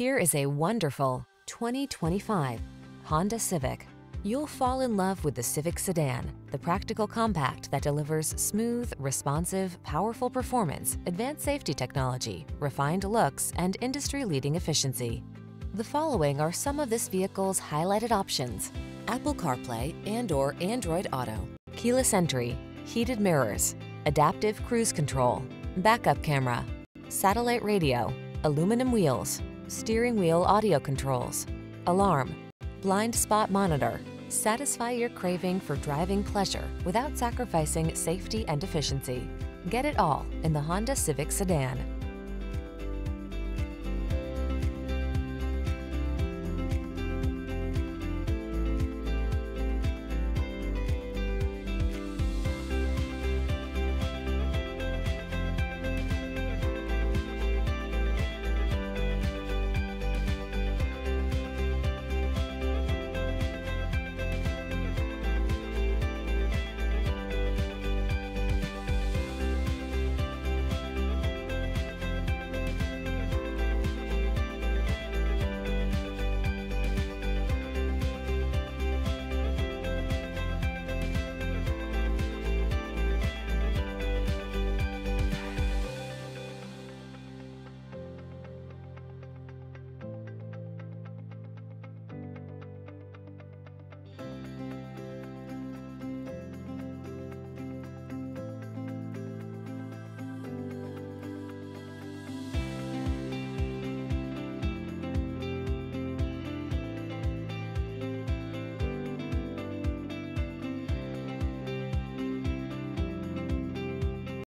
Here is a wonderful 2025 Honda Civic. You'll fall in love with the Civic sedan, the practical compact that delivers smooth, responsive, powerful performance, advanced safety technology, refined looks, and industry-leading efficiency. The following are some of this vehicle's highlighted options. Apple CarPlay and or Android Auto, keyless entry, heated mirrors, adaptive cruise control, backup camera, satellite radio, aluminum wheels, steering wheel audio controls, alarm, blind spot monitor. Satisfy your craving for driving pleasure without sacrificing safety and efficiency. Get it all in the Honda Civic Sedan.